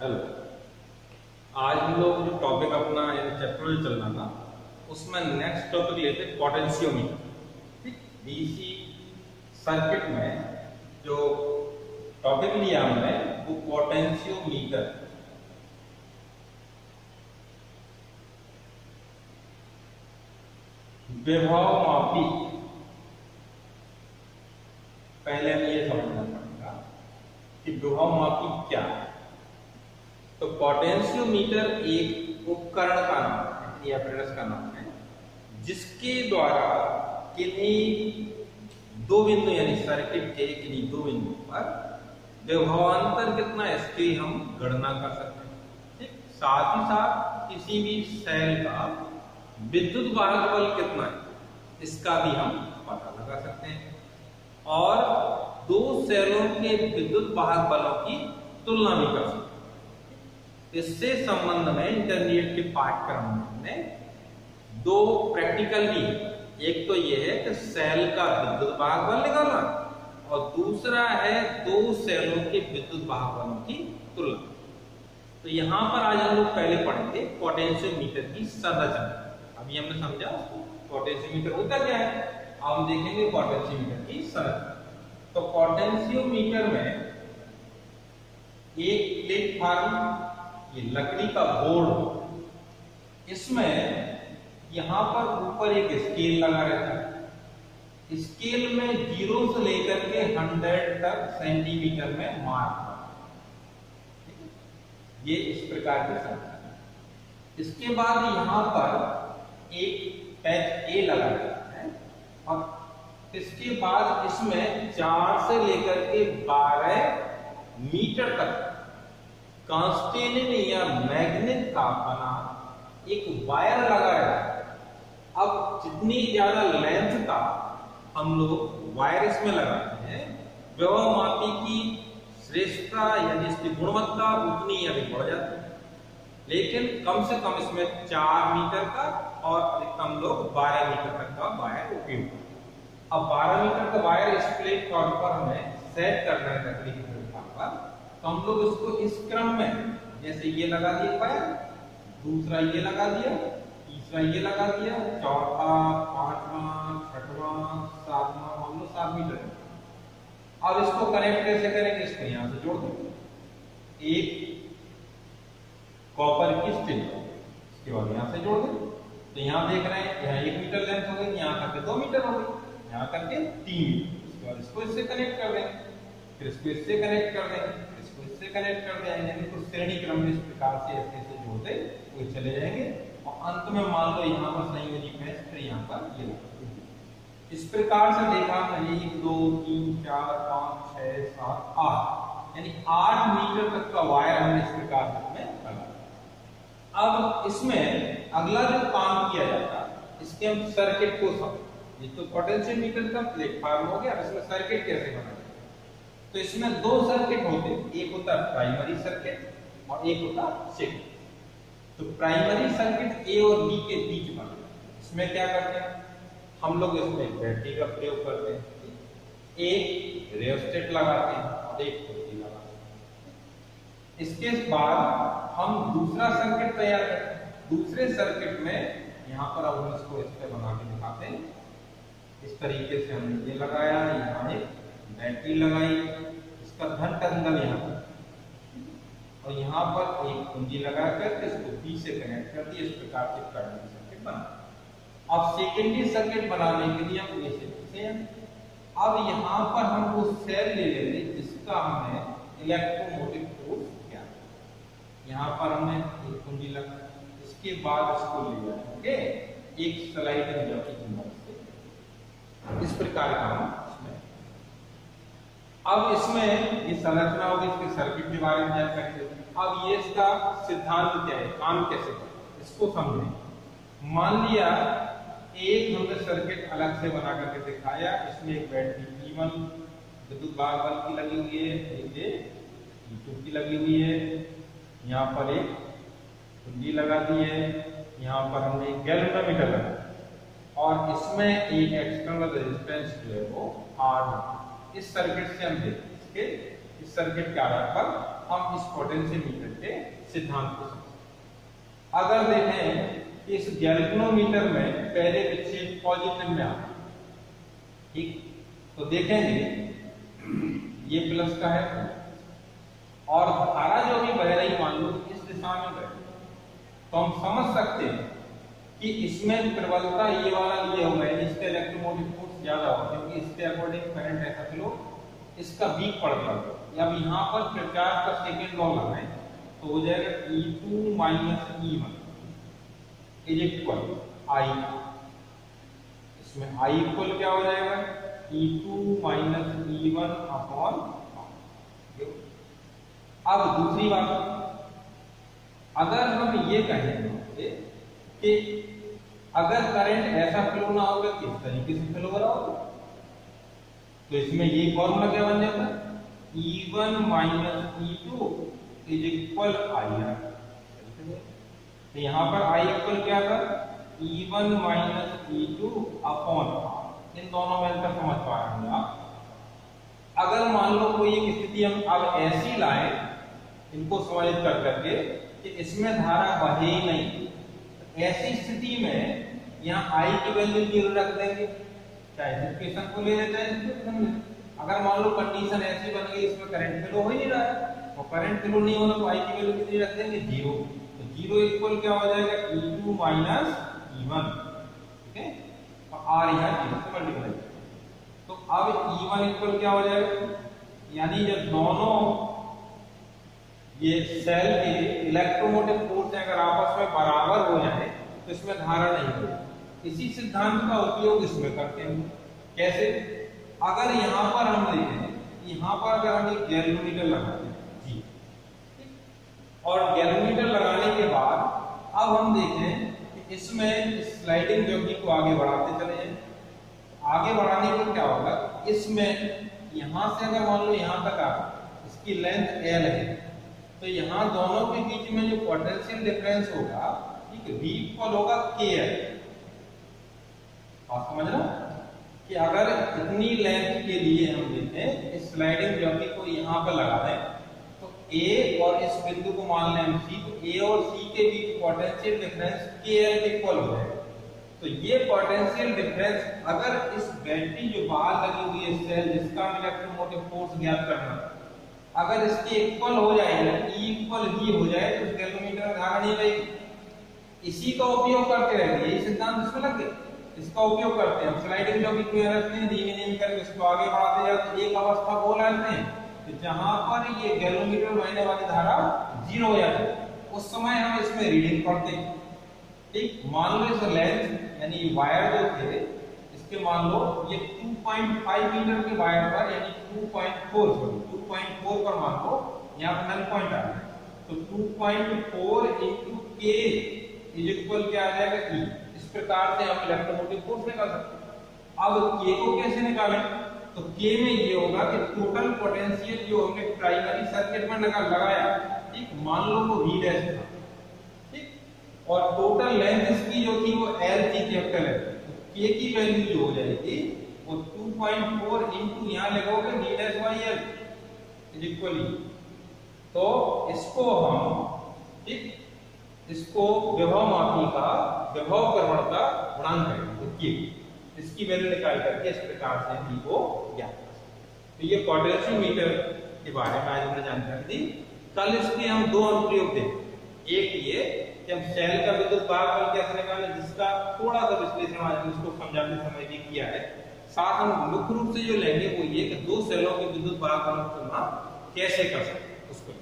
Hello आज हम लोग जो टॉपिक अपना यानी चैप्टर में चल रहा था, उसमें नेक्स्ट टॉपिक लेते पोटेंशियोमीटर ठीक? डीसी सर्किट में जो टॉपिक लिया हमने, वो पोटेंशियोमीटर विभव मापी पहले हमें यह समझना पड़ेगा कि विभव मापी क्या है? तो पोटेंशियोमीटर एक उपकरण का नाम है, या का नाम है, जिसके द्वारा किन्हीं दो बिंदु, यानी सर्किट के किन्हीं दो बिंदु पर विभवांतर कितना है इसकी हम गणना कर सकते हैं। ठीक? साथ ही साथ किसी भी सेल का विद्युत वाहक बल कितना है, इसका भी हम पता लगा सकते हैं। और दो सेलों के विद्युत वाहक बलों की तुलना भी कर सकते हैं। इससे संबंध में इंटरमीडिएट के पाठ्यक्रम में दो प्रैक्टिकल भी एक तो यह है कि सेल का विद्युत वाहक बल निकालना और दूसरा है दो सेलों के विद्युत वाहक बलों की तुलना। तो यहाँ पर आज हम लोग पहले पढ़ेंगे पोटेंशियोमीटर की संरचना। अभी हमने समझा पोटेंशियोमीटर होता क्या है? हम देखेंगे पोटेंशियोमीटर की संरचना। तो पोटेंशियोमीटर में एक प्लेटफॉर्म ये लकड़ी का बोर्ड इसमें यहाँ पर ऊपर एक स्केल लगा रहता है। स्केल में ज़ीरो से लेकर के हंड्रेड तक सेंटीमीटर में मार्क ये इस प्रकार की संख्या इसके बाद यहाँ पर एक पैच ए लगा रहता है और इसके बाद इसमें चार से लेकर के बारह मीटर तक कांस्टेलिन या मैग्नेट का बना एक वायर लगाया। अब जितनी ज़्यादा लेंथ का हम लोग वायर इसमें लगाते हैं, व्यवहार मापी की श्रेष्ठता यानी इसकी गुणवत्ता उतनी अधिक बढ़ जाती है। लेकिन कम से कम इसमें चार मीटर का और अधिकतम लोग 12 मीटर तक का वायर उपयोग अब 12 मीटर का वायर इस प्लेटफॉर्म पर हमें सेट करना है लकड़ी के प्लेटफॉर्म पर तो हम लोग इसको इस क्रम में, जैसे ये लगा दिया वायर दूसरा ये लगा दिया, तीसरा ये लगा दिया, चौथा, पांचवा, छठवा, सातवा, हम लोग सात मीटर। अब इसको कनेक्ट कैसे करेंगे? इसको यहाँ से जोड़ दो एक कॉपर की स्टिल इसके बाद यहाँ से जोड़ दें तो यहाँ देख रहे हैं, यहाँ एक मीटर लेंथ हो गई, यहाँ करके दो मीटर हो गई, यहाँ करके तीन। उसके बाद इसको इससे कनेक्ट कर दें फिर इसको इससे कनेक्ट कर दें इससे कनेक्ट कर दें यानी कुछ श्रेणी क्रम में इस प्रकार से ऐसे ऐसे जोड़ते हुए चले जाएँगे। और अंत में मान लो यहाँ पर संयोजी फैस फिर यहाँ पर ये इस प्रकार से देखा मैंने एक, दो, तीन, चार, पाँच, छह, सात, आठ। यानी आठ मीटर तक का वायर हमने इस प्रकार से हमें अब इसमें अगला जो काम किया जाता इसके हम सर्किट को समझ। ये तो पोटेंशियल मीटर का प्लेटफॉर्म हो गया इसमें सर्किट कैसे बना तो इसमें दो सर्किट होते एक होता प्राइमरी सर्किट और एक होता सेकेंडरी तो प्राइमरी सर्किट ए और बी के बीच बना इसमें क्या करते हैं? हम लोग इसमें बैटरी का प्रयोग करते हैं। एक रेस्टेट लगाते हैं और एक लगाते हैं। इसके बाद हम दूसरा सर्किट तैयार करते हैं। दूसरे सर्किट में यहाँ पर अब हम इसको इस पर बना के दिखाते हैं। इस तरीके से हमने ये लगाया, यहाँ एक बैटरी लगाई इसका धन टर्मिनल यहाँ पर। और यहाँ पर एक कुंजी लगाकर इसको बी से कनेक्ट कर दिया, इस प्रकार से प्राइमरी सर्किट बना। अब सेकेंडरी सर्किट बनाने के लिए हम ये अब यहाँ पर हम वो सेल ले लेंगे जिसका हमें इलेक्ट्रोमोटिव फोर्स यहाँ पर हमने एक कुंजी लगा, इसके बाद इसको ले जाएँगे एक स्लाइड की मदद से। इस प्रकार का हम अब इसमें ये संरचना होगी, इसके सर्किट के बारे में जानकारी अब ये इसका सिद्धांत क्या है? काम कैसे करें? इसको समझें। मान लिया, एक हमने सर्किट अलग से बना करके दिखाया, इसमें एक बैटरी P1 विद्युत भाग बल की लगी हुई है, एक ये P2 की लगी हुई है, यहाँ पर एक कुंडी लगा दी है, यहाँ पर हमने एक गैल्वेनोमीटर लगा और इसमें एक एक्सटर्नल रेजिस्टेंस जो है वो आर इस सर्किट से हम देखते इस सर्किट के आधार पर हम इस पोटेंशियोमीटर के सिद्धांत को समझें अगर देखें इस गैल्वेनोमीटर में पहले विक्षेप पॉजिटिव में आता ठीक? तो देखेंगे, ये प्लस का है, और धारा जो भी बह रही मान लो, इस दिशा में बह तो हम समझ सकते हैं कि इसमें प्रबलता ये वाला लिए हुआ है इसका इलेक्ट्रोमोटिव ज़्यादा होगा, क्योंकि इसके अकॉर्डिंग करंट ऐसा फ्लो इसका वीक पड़ता है अब यहाँ पर प्रचार का सेकेंड लॉ लगाए तो हो जाएगा E two minus E one is equal I इसमें आई इक्वल क्या हो जाएगा? E two minus E one upon अब दूसरी बात, अगर हम ये कहें कि अगर करंट ऐसा फ्लो ना होगा, किस तरीके से फ्लो हो रहा होगा? तो इसमें ये फॉर्मूला क्या बन जाता है? E one minus E two is equal I R तो यहाँ पर आई इक्वल क्या था? E one minus E two upon इन दोनों में अंतर समझ पा रहे हैं आप। अगर मान लो कोई एक स्थिति हम अब ऐसी लाए, इनको समायोजित कर करके कि इसमें धारा बहे ही नहीं। ऐसी स्थिति में यहाँ आई की वैल्यू ज़ीरो रख देंगे। चाहे इक्वेशन को ले लेते हैं अगर मान लो कंडीशन ऐसी बन गई, इसमें करंट फ्लो हो ही नहीं रहा है, और करंट फ्लो नहीं होना तो आई की वैल्यू कितनी रख देंगे? ज़ीरो। तो ज़ीरो इक्वल क्या हो जाएगा? E two minus E one ठीक है? और आर यहाँ ज़ीरो से मल्टीप्लाई तो अब ई वन इक्वल क्या हो जाएगा? यानी जब दोनों ये सेल के इलेक्ट्रोमोटिव फोर्स अगर आपस में बराबर हो जाए तो इसमें धारा नहीं होगी। इसी सिद्धांत का उपयोग इसमें करते हैं। कैसे? अगर यहाँ पर हम देखें, यहाँ पर अगर हम एक गैल्वेनोमीटर लगाते हैं, जी। और गैलोमीटर लगाने के बाद, अब हम देखें कि इसमें स्लाइडिंग जॉकी को आगे बढ़ाते चले जाए आगे बढ़ाने पर क्या होगा? इसमें यहाँ से अगर मान लो यहाँ तक आ, इसकी लेंथ एल है तो यहाँ दोनों के बीच में जो पोटेंशियल डिफरेंस होगा, ठीक है v इक्वल होगा के एल आप समझ रहे कि अगर इतनी लेंथ के लिए हम देखें, इस स्लाइडिंग जॉकी को यहाँ पर लगा दें तो a और इस बिंदु को मान लें हम c तो a और सी के बीच पोटेंशियल डिफरेंस के एल इक्वल हो जाएगा। तो ये पोटेंशियल डिफरेंस अगर इस बैटरी जो बाहर लगी हुई है सेल जिसका इलेक्ट्रोमोटिव फोर्स ज्ञात करना है अगर इसके इक्वल हो जाए ई इक्वल ही हो जाए तो कैलोमीटर में धारा नहीं रहेगी इसी का उपयोग करते रहेंगे यही सिद्धांत इसमें लग गए इसका उपयोग करते हैं स्लाइडिंग जो भी रखते हैं, धीमे धीमे करके उसको आगे बढ़ाते जाते एक अवस्था को लाते हैं तो जहाँ पर ये गैलोमीटर महीने वाली धारा ज़ीरो हो जाती है, उस समय हम इसमें रीडिंग पढ़ते हैं। ठीक? मान लो इस लेंथ यानी वायर जो थे इसके मान लो, ये 2.5 मीटर के वायर पर यानी 2.4 सॉरी 2.4 पर मान लो, यहाँ पर नल पॉइंट आ है। तो 2.4 इनटू के इज़ इक्वल क्या आ जाएगा? ई इस प्रकार से हम इलेक्ट्रोमोटिव फोर्स निकाल सकते हैं। अब के को कैसे निकालें? तो के में ये होगा कि टोटल पोटेंशियल जो हमने प्राइमरी सर्किट में निकाल लगाया, ठीक, मान लो वो वी डैश था, ठीक? और टोटल लेंथ इसकी जो थी वो एल थी कैपिटल है के की वैल्यू जो हो जाएगी, वो 2.4 इनटू यहाँ लगोगे, d dash by l is equally तो इसको हम, ठीक, इसको विभव मापी का, विभव प्रवणता गुणांक है देखिए, इसकी वैल्यू निकाल करके इस प्रकार से v को ज्ञात कर सकते तो ये पोटेंशियोमीटर के बारे में आज हमने जानकारी दी। कल इसके हम दो अनुप्रयोग देखें एक ये कि हम सेल का विद्युत भाग कैसे निकालें जिसका थोड़ा सा विश्लेषण आज उसको समझाते समय भी किया है। साथ हम मुख्य रूप से जो लेंगे वो ये कि दो सेलों के विद्युत भाग तुलना कैसे कर सकते